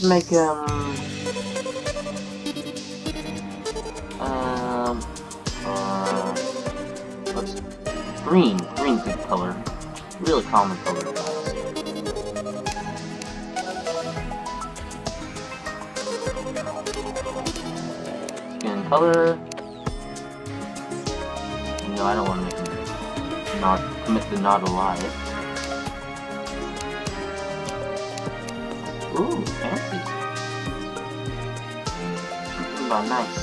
Let's make him. Um. Uh. What's green? Green's a color. Really common color. Skin color. No, I don't want to make him not commit the not alive. Ooh, fancy. Something about nice.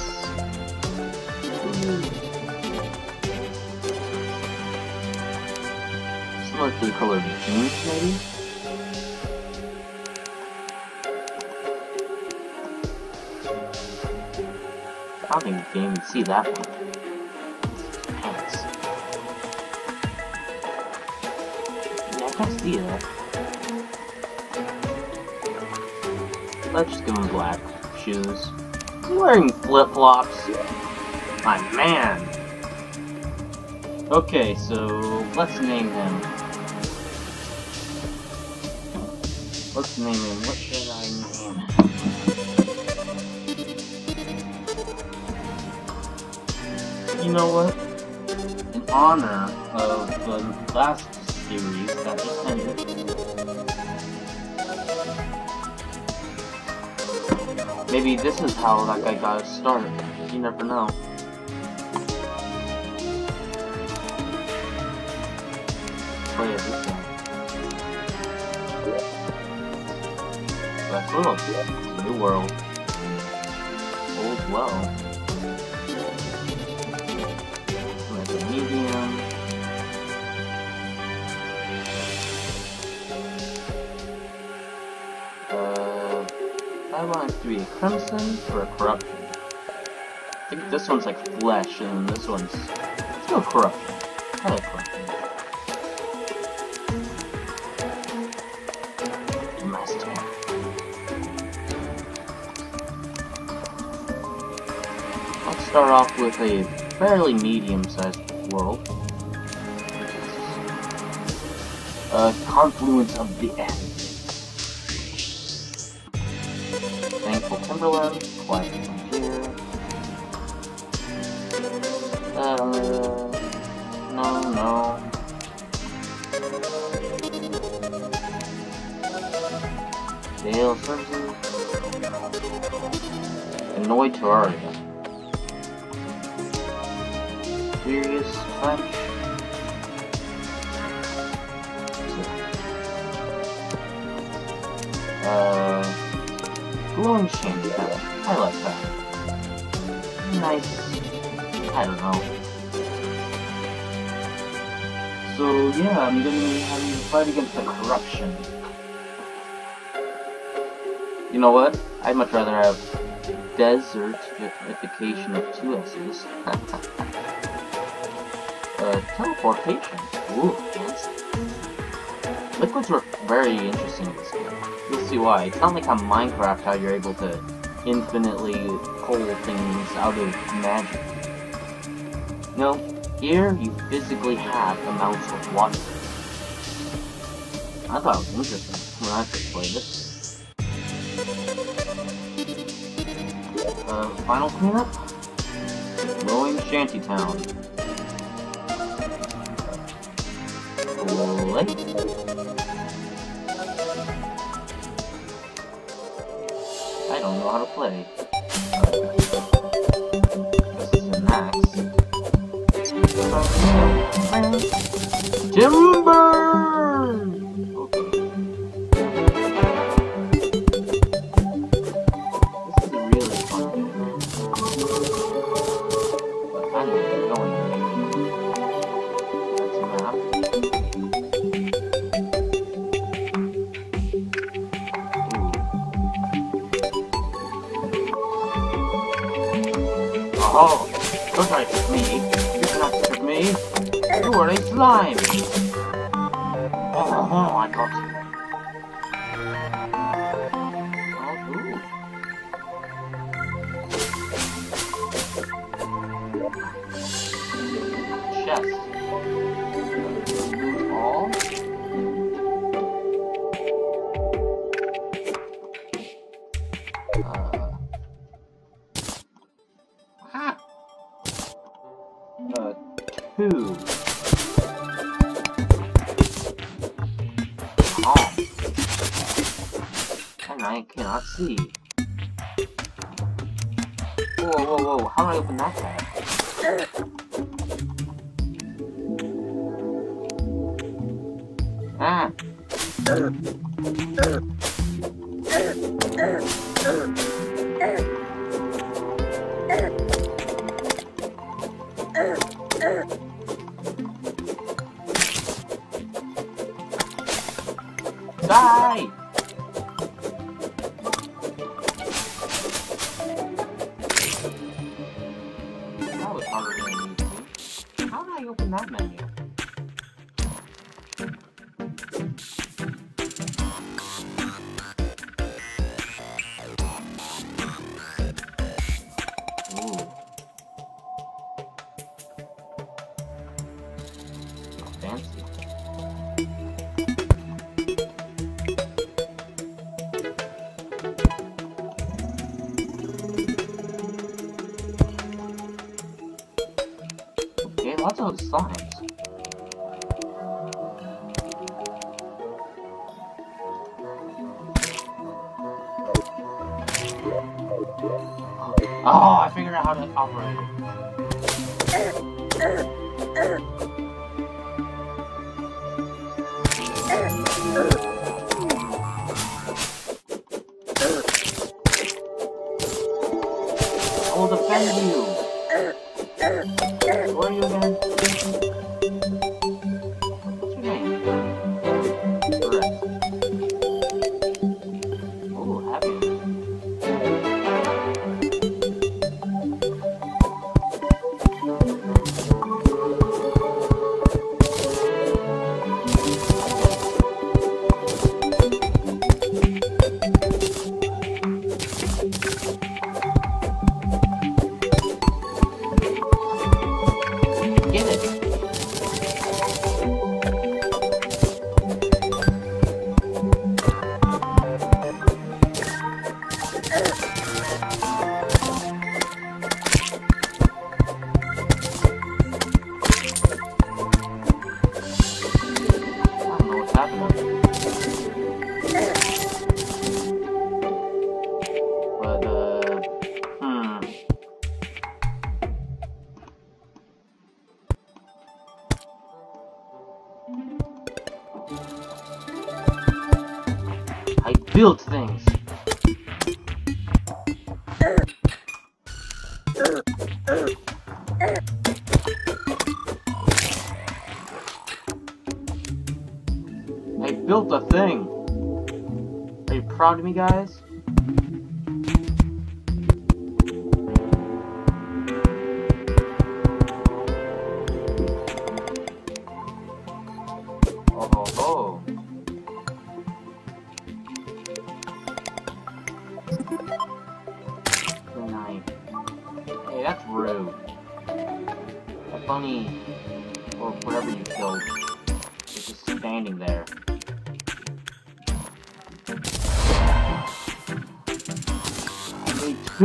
Ooh. Similar to the color of jeans, maybe? I don't think you can even see that one. Pants. Yeah, I can't see that. Let's just give him black shoes. He's wearing flip flops. My man. Okay, so let's name him. Let's name him. What should I name him? You know what? In honor of the last Maybe this is how that guy got his start. You never know. Oh, Play it this way. That's little. New world. Old well. I want it to be a crimson or a corruption. I think this one's like flesh, and this one's go corruption. I like corruption. Master. Let's start off with a fairly medium-sized world. A uh, confluence of the end. Thankful Timberland, Quiet Frontier. Uh, no, no. Dale Services. Annoyed Terraria. Furious French. I like that. Nice. I don't know. So yeah, I'm gonna be having to fight against the corruption. You know what? I'd much rather have desertification of two S's. uh, teleportation. Ooh. Liquids were very interesting in this game. You'll see why. It's not like on Minecraft how you're able to infinitely pull things out of magic. No, here you physically have amounts of water. I thought it was interesting when I first played it. Uh, final cleanup? Glowing Shantytown. Play? How to play. Uh, this is the max. Timber! Uh, uh, uh,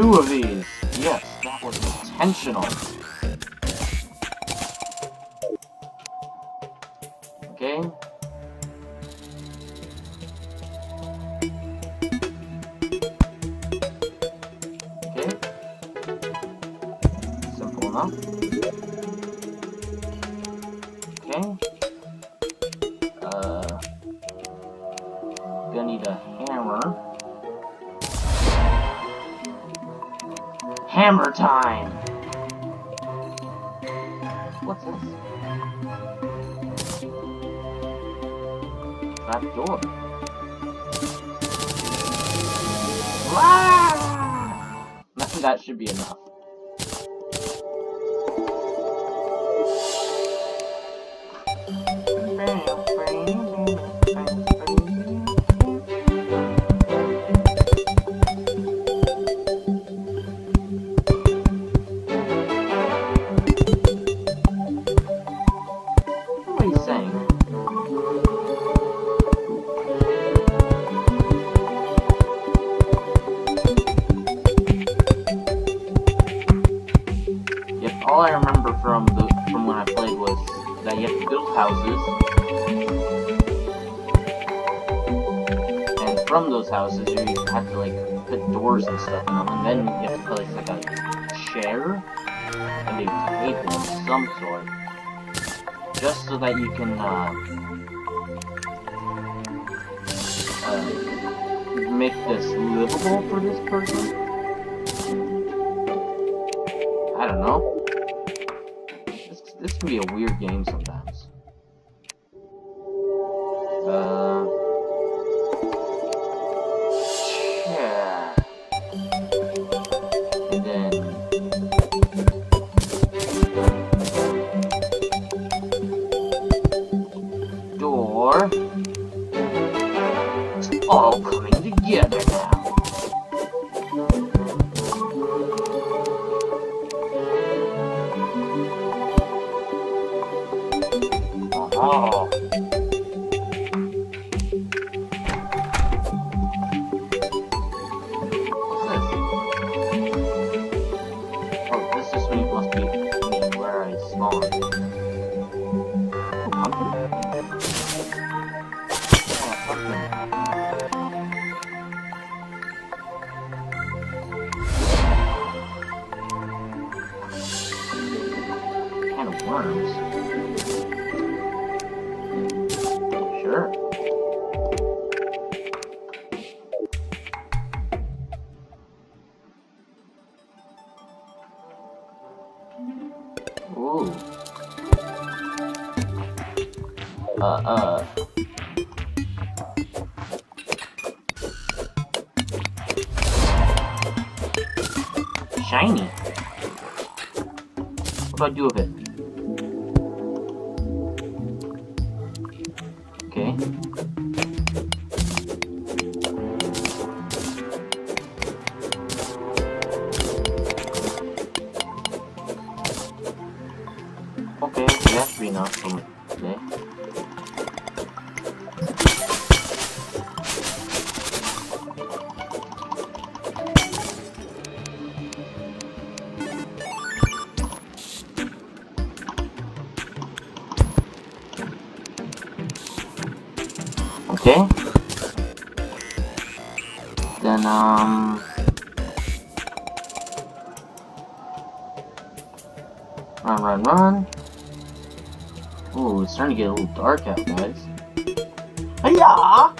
two of these. Yes, that was intentional. should be enough. 真的 from. Okay. Then um run run run it's starting to get a little dark out, guys. Yeah.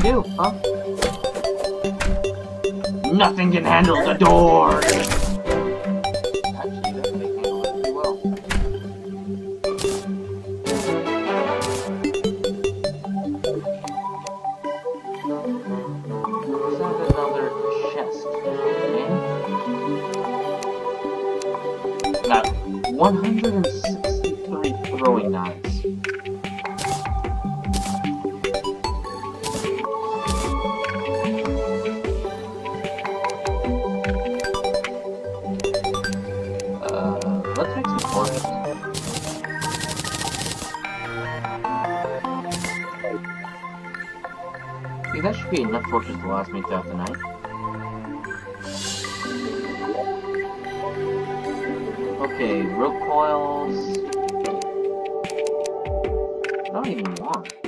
do, huh? Nothing can handle the door! Okay, enough torches to last me throughout the night. Okay, rope coils. I don't even want.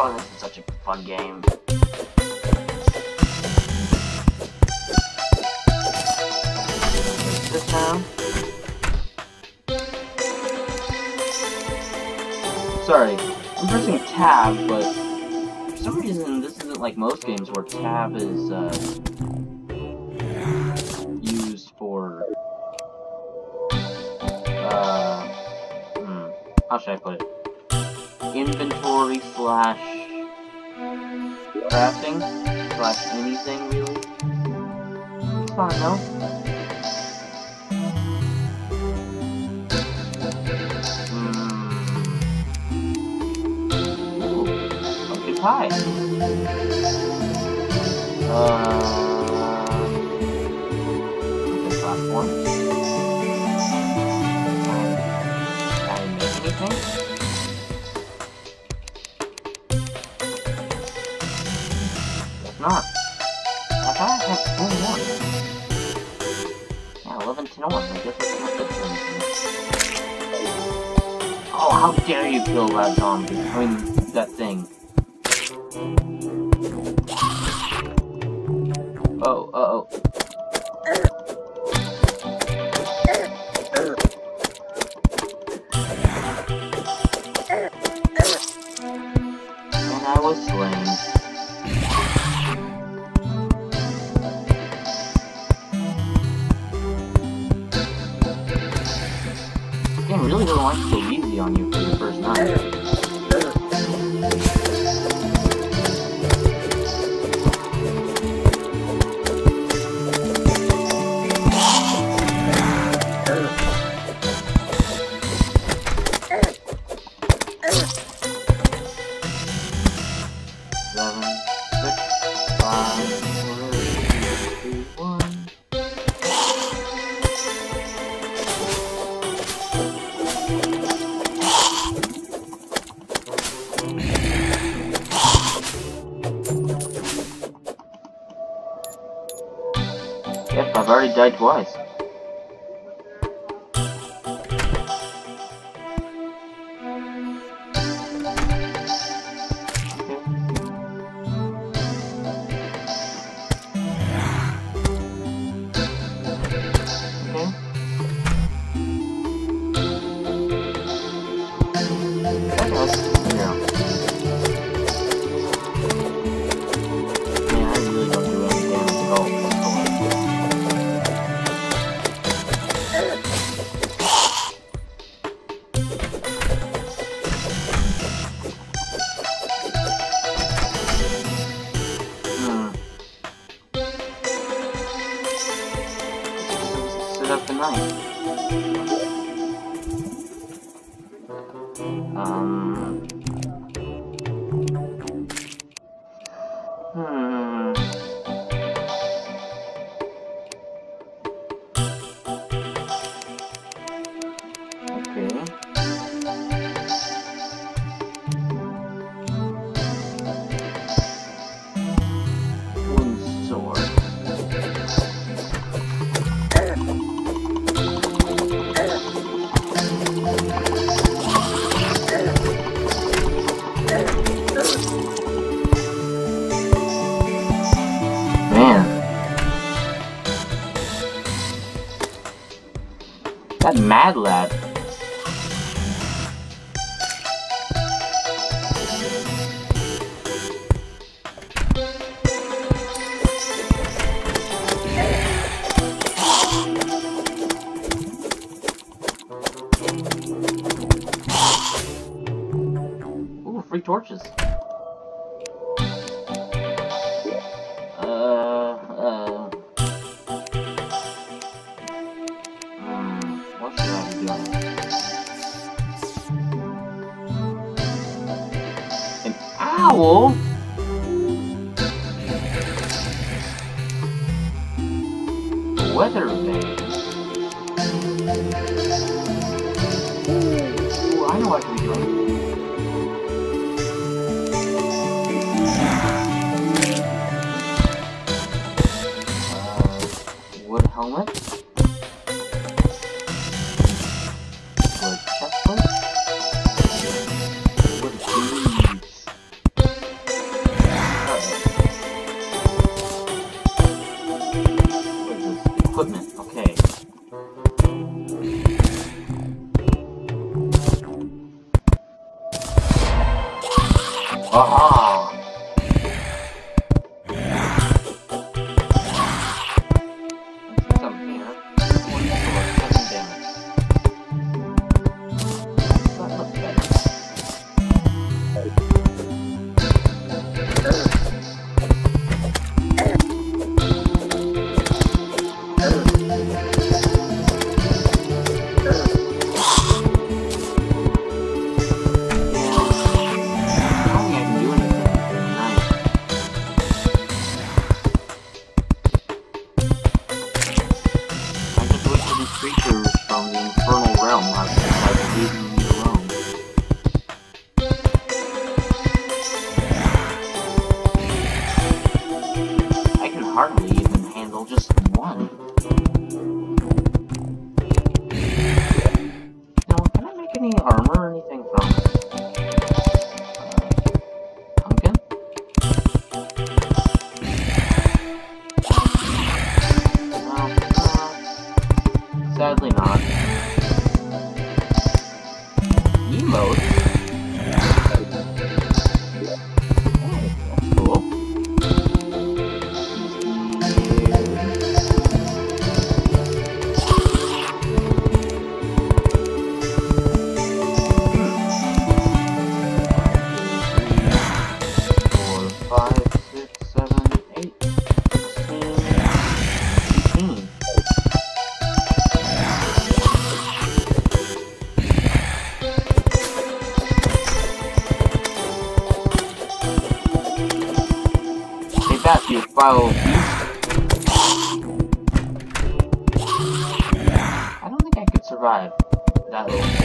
Oh, this is such a fun game. This now. Sorry, I'm pressing tab, but for some reason this isn't like most games where tab is uh, used for uh, hmm, how should I put it? Inventory slash crafting slash anything really. Fine, no? Hi. Uh, 11 to 1. I guess. Oh, how dare you kill that zombie? I mean, that thing. Oh, uh oh. You I've torches. Ah. that, you foul beast. I don't think I could survive that little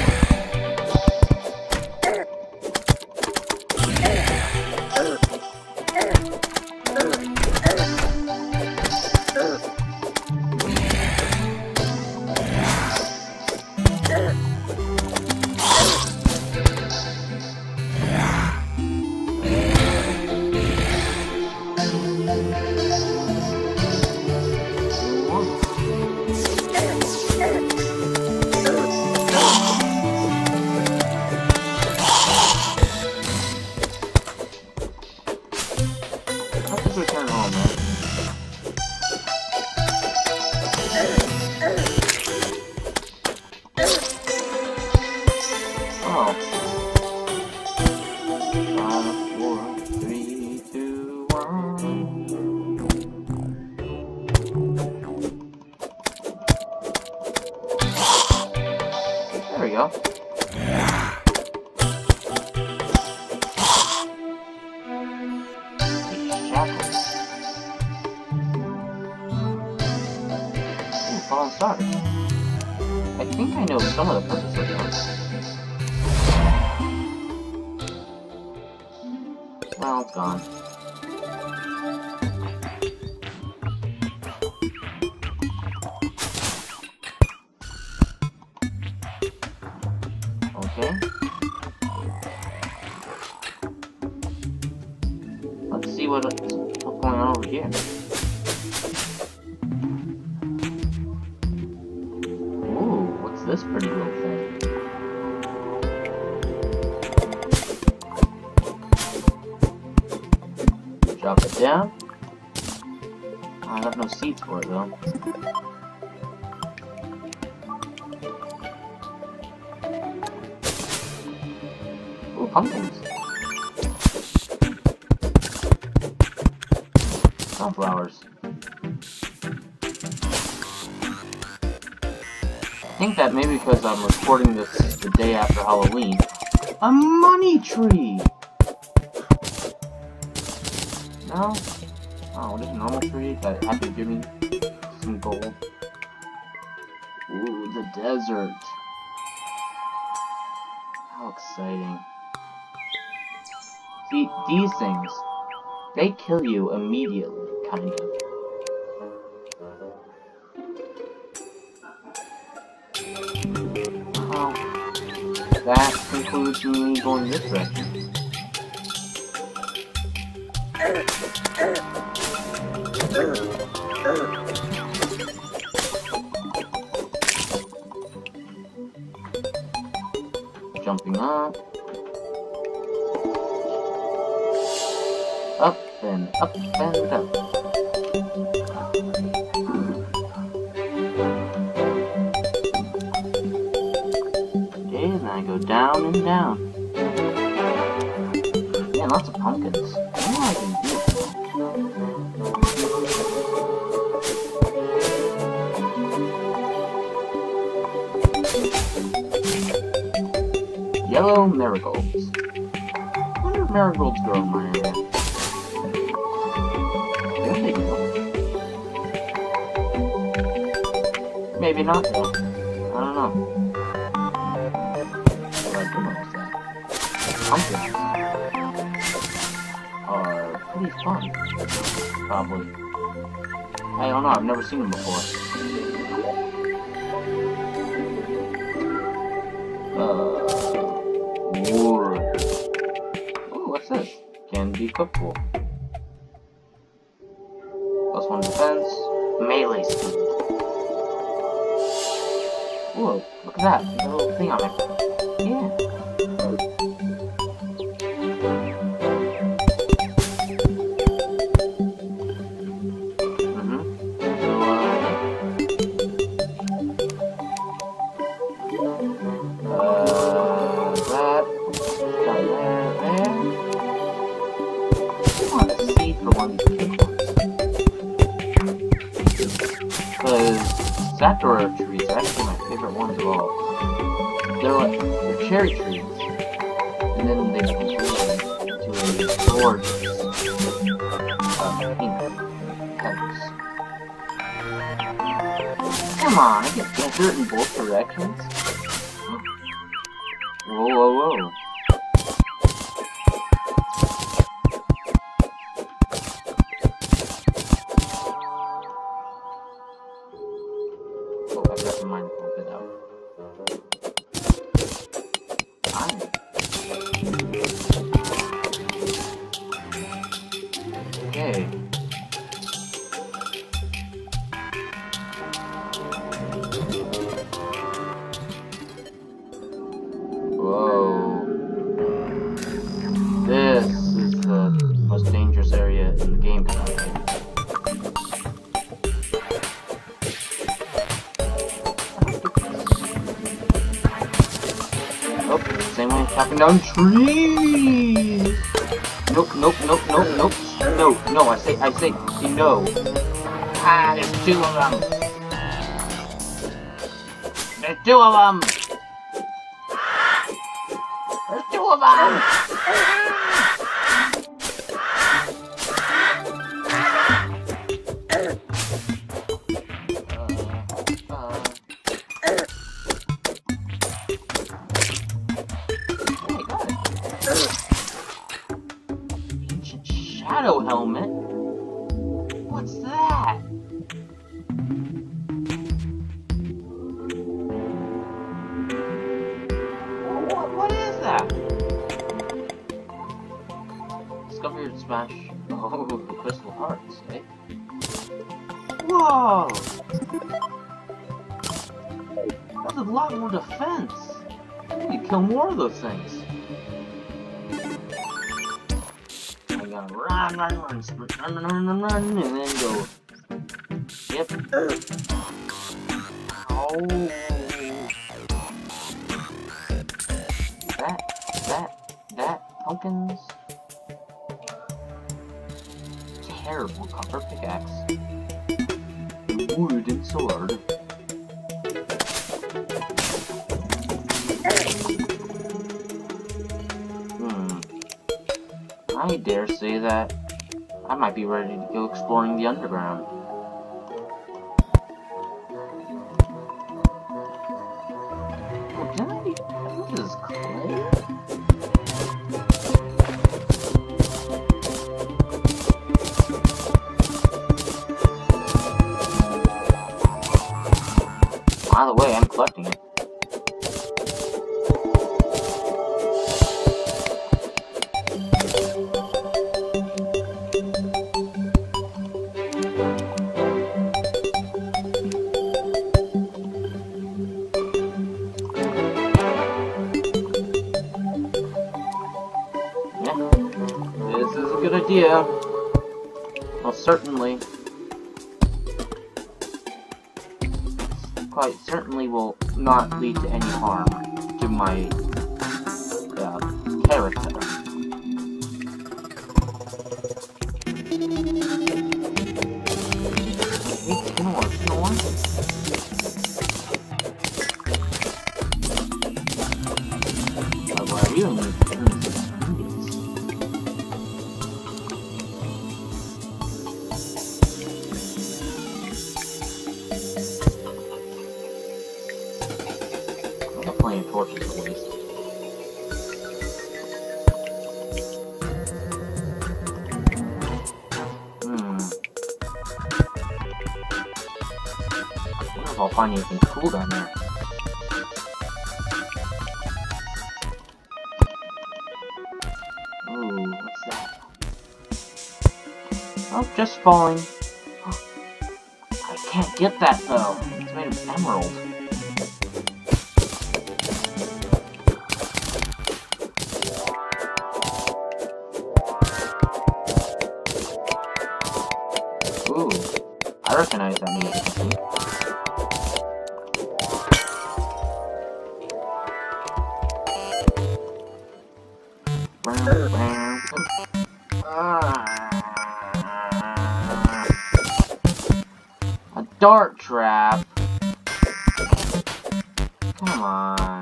Let's see what, what's going on over here. Ooh, what's this pretty little thing? Drop it down. I have no seeds for it though. Pumpkins. Sunflowers. I think that maybe because I'm recording this the day after Halloween. A money tree! No? Oh, just a normal tree that had to give me some gold. Ooh, the desert. How exciting. See, these things, they kill you immediately, kind of. That concludes me going this direction. up and up. Okay, then I go down and down. Yeah, lots of pumpkins. Yellow marigolds. I wonder if marigolds grow in my Maybe not. I don't know. But I do notice that. Pumpkins are pretty fun. Probably. I don't know, I've never seen them before. Uh, wood. Oh, what's this? Can be Come on, I get it in both directions? Whoa, whoa, whoa. Say, no. Ah, there's two of them. There's two of them. Eh? Whoa! That's a lot more defense. I need to kill more of those things. I gotta run, run, run, run, run, run, run, and then go. Yep. Oh. That, that, that, pumpkins. Terrible copper pickaxe. Wooden sword. Hmm. I dare say that I might be ready to go exploring the underground. Collecting it. Just falling. I can't get that though. Dart trap. Come on.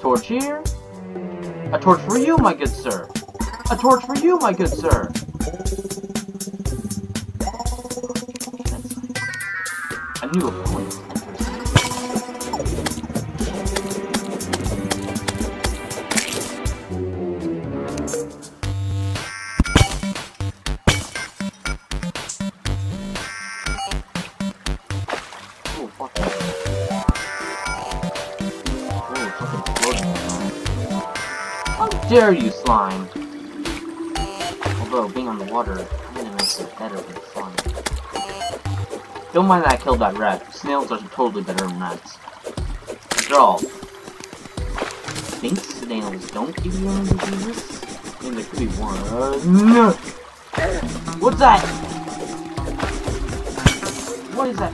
Torch here. A torch for you, my good sir. A torch for you, my good sir. Floating around. How dare you, slime! Although, being on the water kinda makes it better than slime. Don't mind that I killed that rat. Snails are totally better than rats. After all, think snails don't give you any diseases? I mean, there could be one. Uh! What's that? What is that?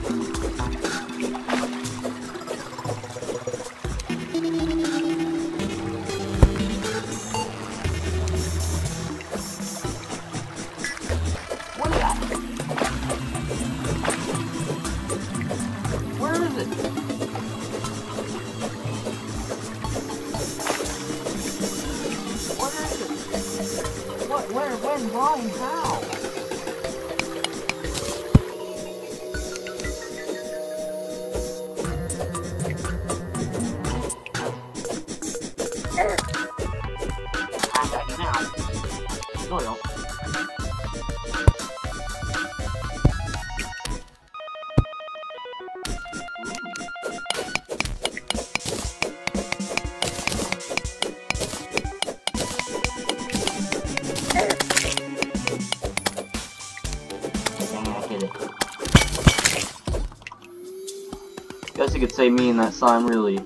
Say me and that slime really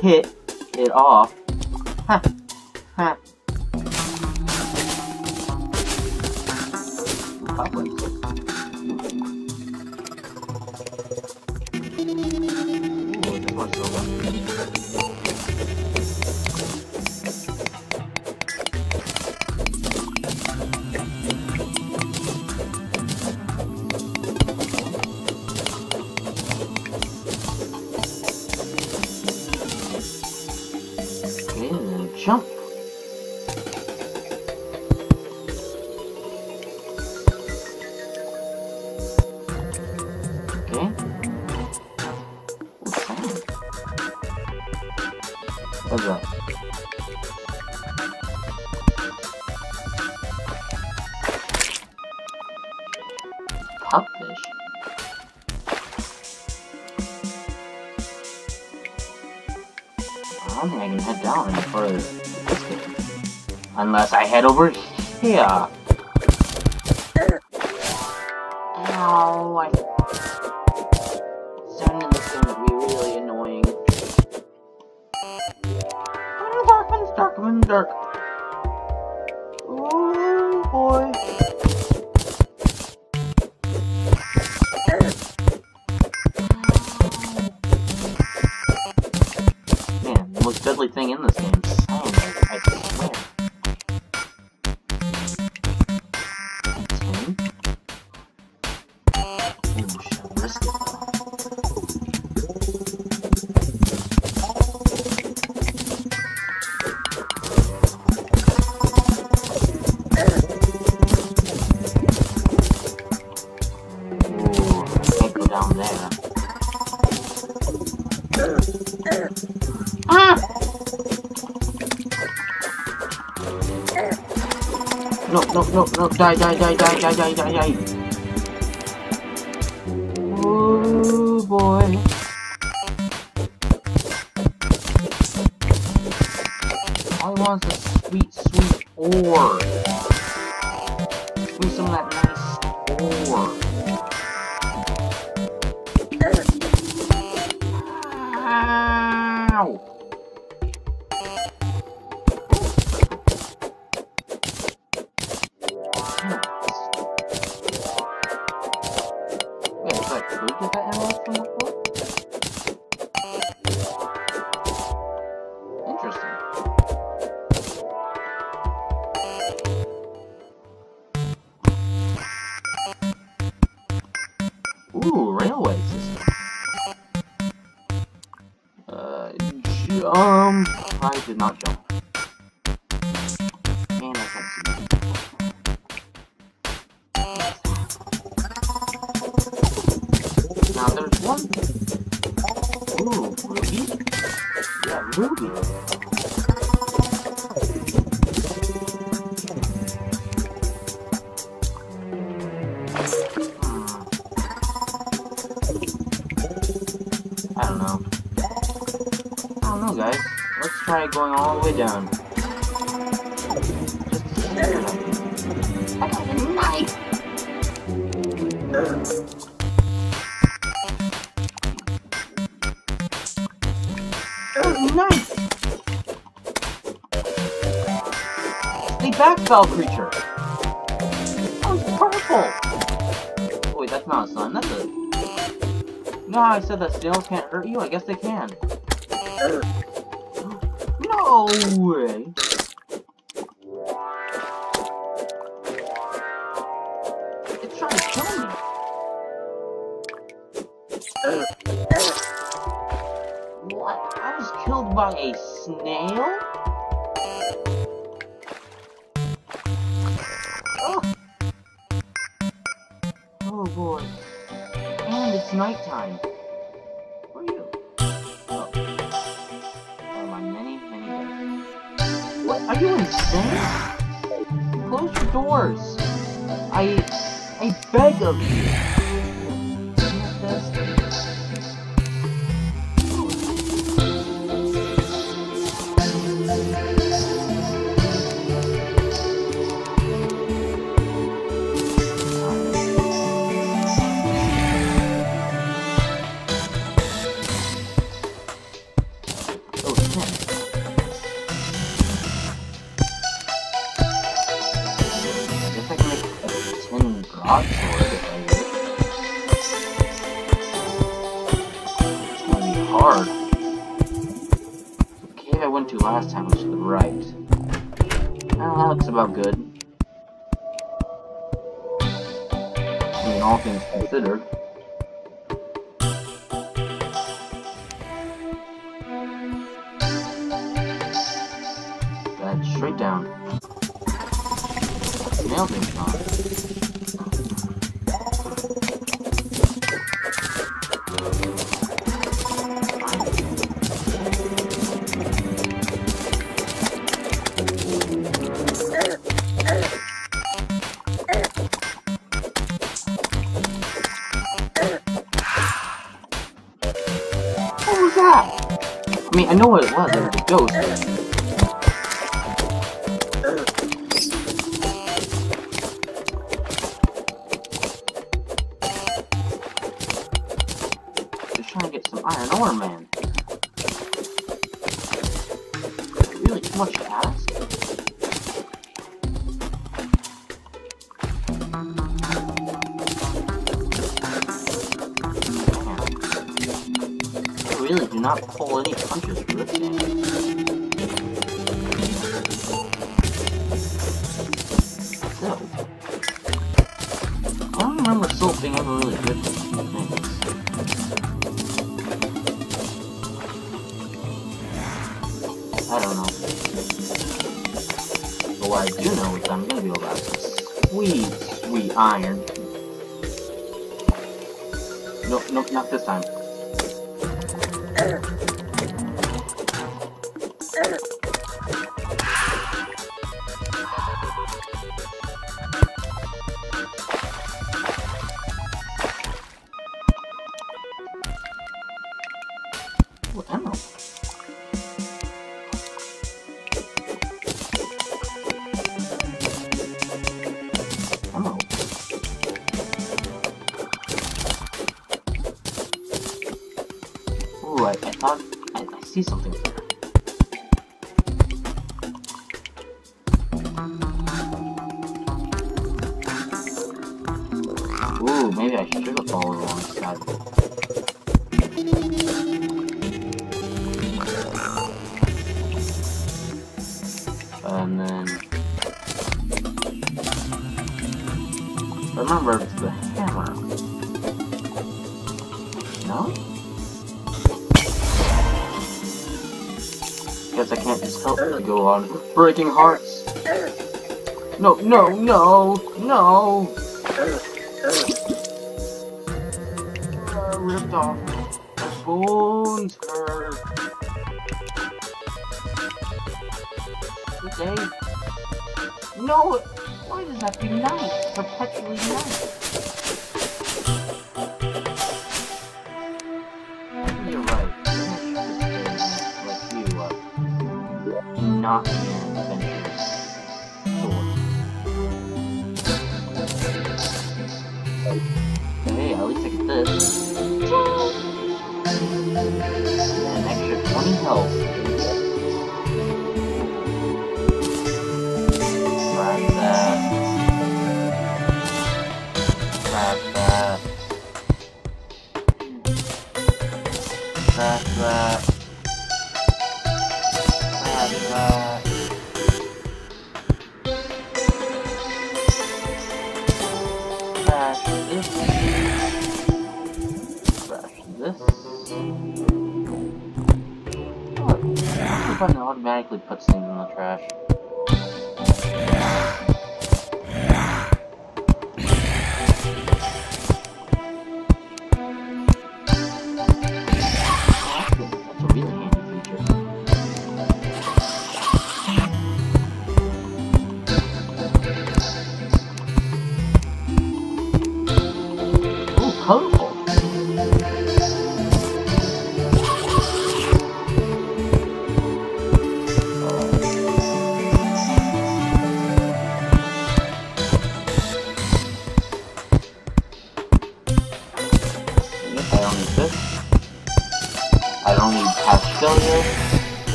hit it off. Over here. Ow, I... Sounding this be really annoying. Dark, the dark. Oh boy. Man, the most deadly thing in this game 下一下一下一下一下一下一下一 I don't know. I don't know, guys. Let's try going all the way down. Backfell creature! Oh, it's purple! Oh, wait, that's not a sun, that's a... No, I said that snails can't hurt you, I guess they can. No way! last time was to the right. Well, that looks about good. I mean, all things considered. goes. I don't know. But what I do know is I'm gonna be able to sweet, sweet iron. No, no, not this time. breaking hearts. No, no, no, no! Uh, ripped off. The bones hurt. Okay. No! Why does that be nice? Perpetually nice. You're right. Like you, uh, not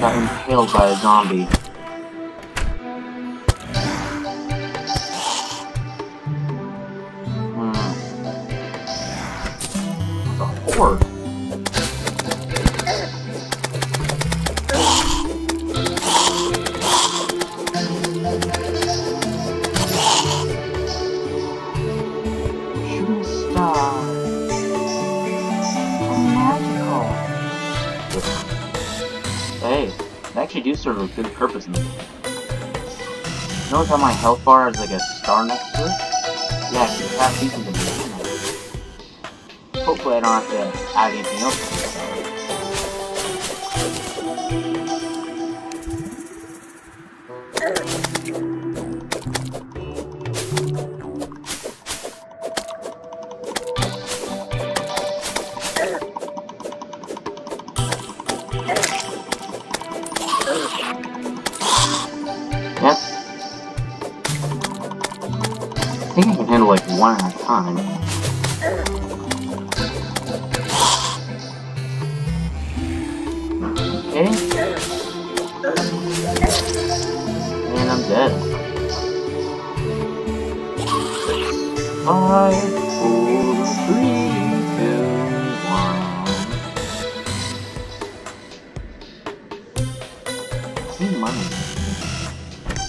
got impaled by a zombie. Health bar has like a star next to it? Yeah, because it has these in the. Hopefully I don't have to add anything else.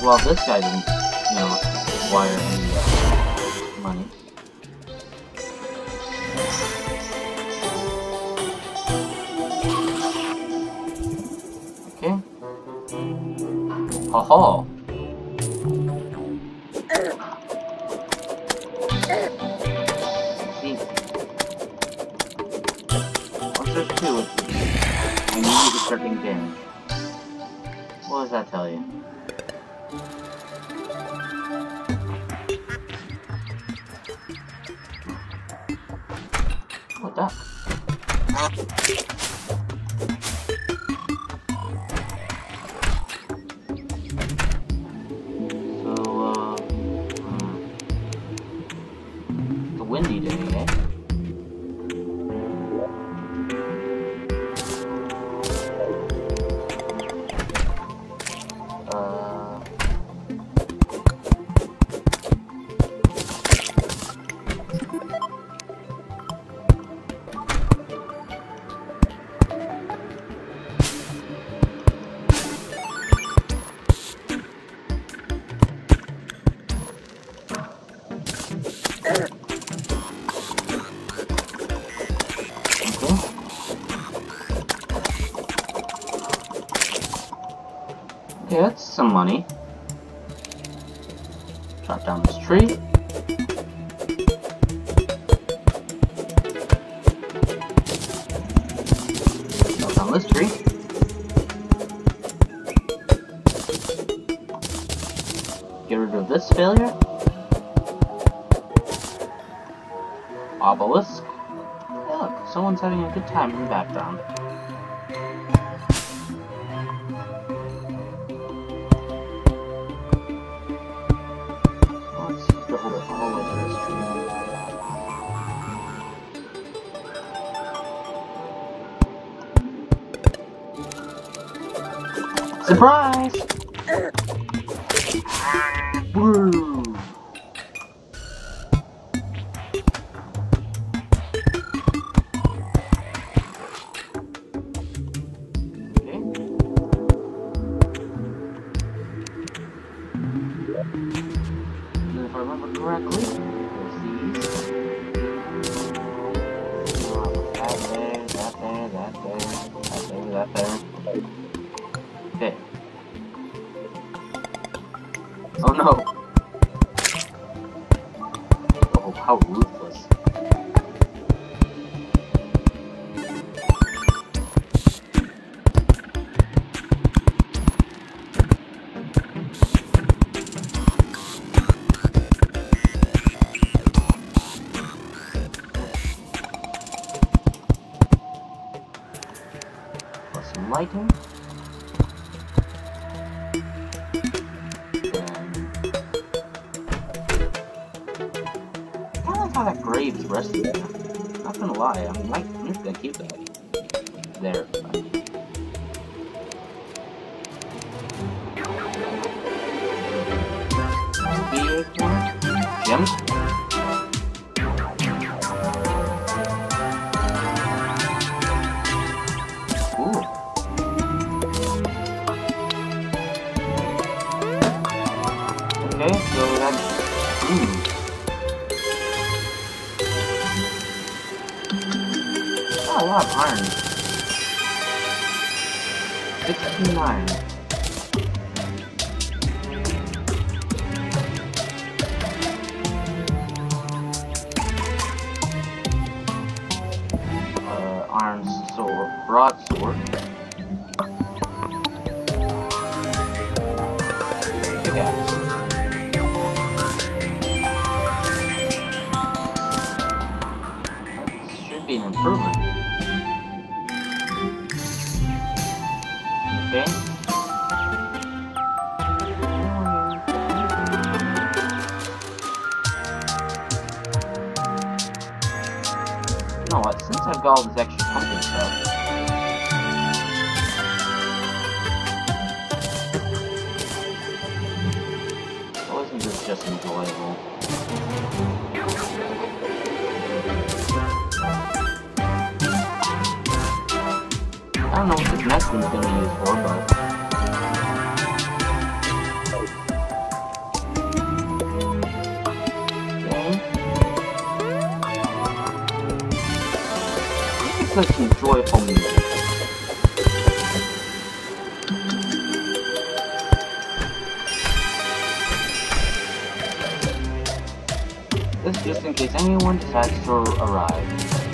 Well, this guy didn't, you know, wire any uh, money. Okay. Ha ha. Money. Chop down this tree. Chop down this tree. Get rid of this failure. Obelisk. Hey look, someone's having a good time in the background. Surprise! Lighting. Case anyone decides to arrive.